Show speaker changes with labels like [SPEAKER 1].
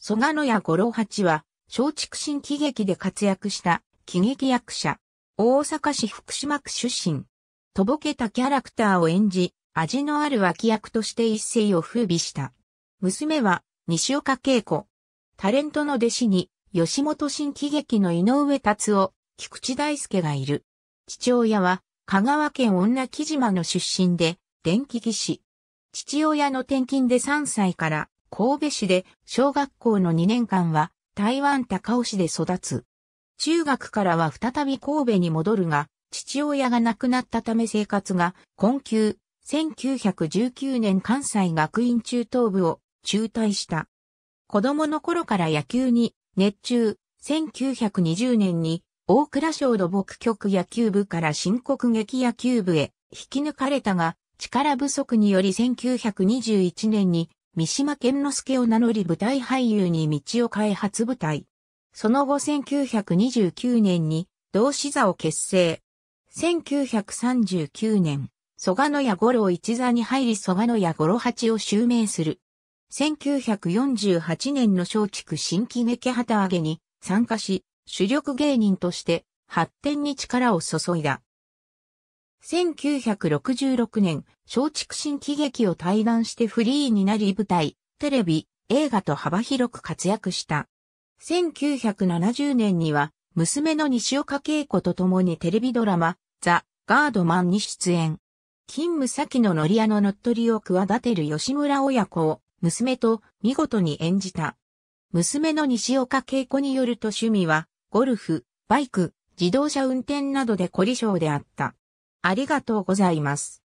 [SPEAKER 1] 蘇我野五郎八は、松竹新喜劇で活躍した喜劇役者。大阪市福島区出身。とぼけたキャラクターを演じ、味のある脇役として一世を風靡した。娘は西岡恵子。タレントの弟子に吉本新喜劇の井上達夫、菊池大輔がいる。父親は香川県女木島の出身で、電気技師。父親の転勤で3歳から神戸市で小学校の2年間は台湾高尾市で育つ。中学からは再び神戸に戻るが、父親が亡くなったため生活が困窮。1919年関西学院中等部を中退した。子供の頃から野球に熱中。1920年に大蔵省土木局野球部から新国劇野球部へ引き抜かれたが、力不足により1921年に三島健之助を名乗り舞台俳優に道を変え初舞台。その後1929年に同志座を結成。1939年、蘇我野五郎一座に入り蘇我野五郎八を襲名する。1948年の松竹新喜劇旗揚げに参加し、主力芸人として発展に力を注いだ。1966年、松竹新喜劇を退団してフリーになり舞台、テレビ、映画と幅広く活躍した。1970年には、娘の西岡恵子と共にテレビドラマ、ザ・ガードマンに出演。勤務先の乗り屋の乗っ取りを企てる吉村親子を娘と見事に演じた。娘の西岡恵子によると趣味は、ゴルフ、バイク、自動車運転などで凝り性であった。ありがとうございます。